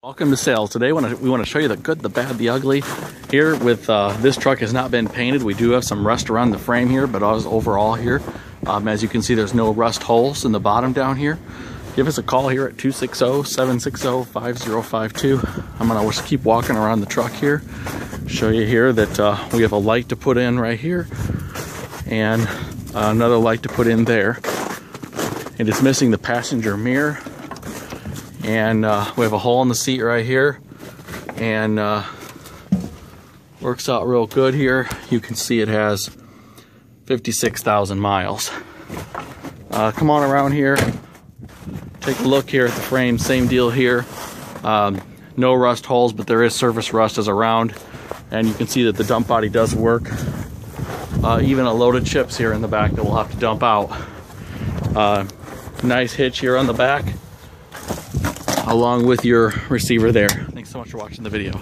Welcome to sales. Today we want to show you the good, the bad, the ugly. Here with uh, this truck has not been painted. We do have some rust around the frame here, but overall here, um, as you can see, there's no rust holes in the bottom down here. Give us a call here at 260-760-5052. I'm gonna just keep walking around the truck here. Show you here that uh, we have a light to put in right here and another light to put in there. And It is missing the passenger mirror and uh, we have a hole in the seat right here. And uh, works out real good here. You can see it has 56,000 miles. Uh, come on around here. Take a look here at the frame. Same deal here. Um, no rust holes but there is surface rust as around. And you can see that the dump body does work. Uh, even a load of chips here in the back that we'll have to dump out. Uh, nice hitch here on the back along with your receiver there. Thanks so much for watching the video.